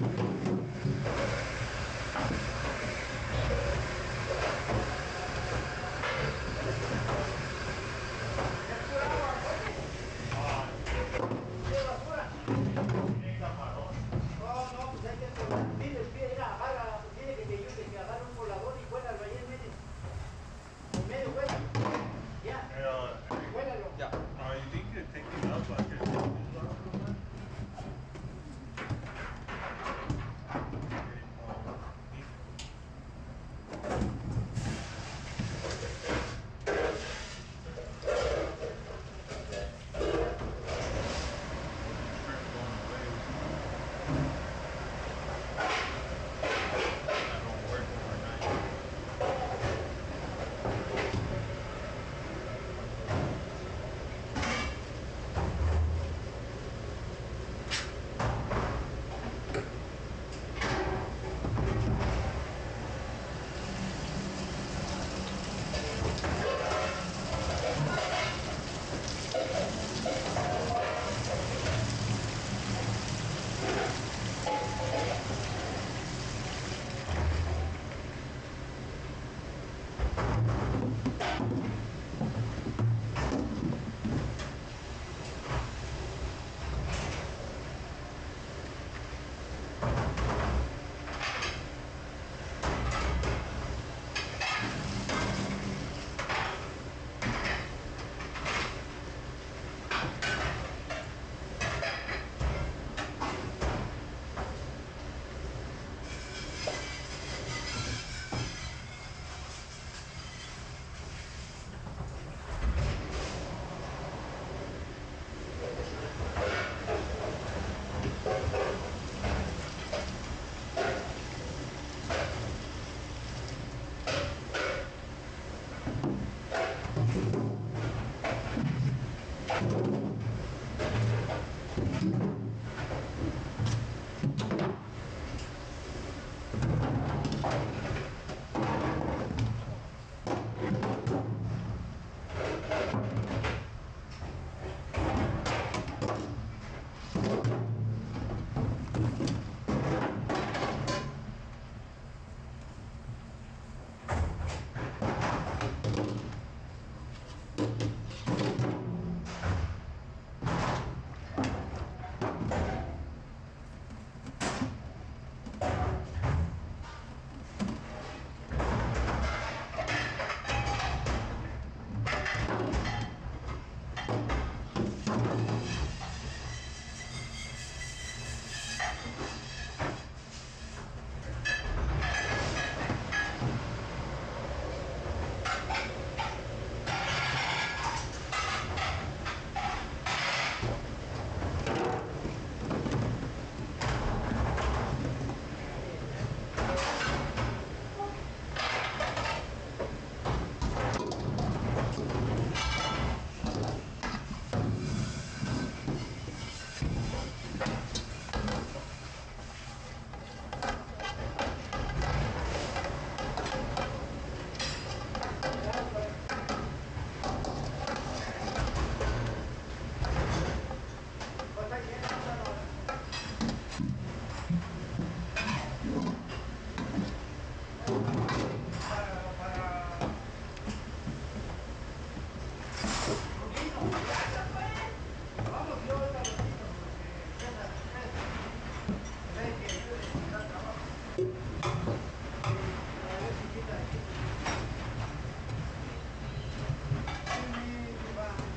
本当に。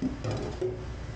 Thank you.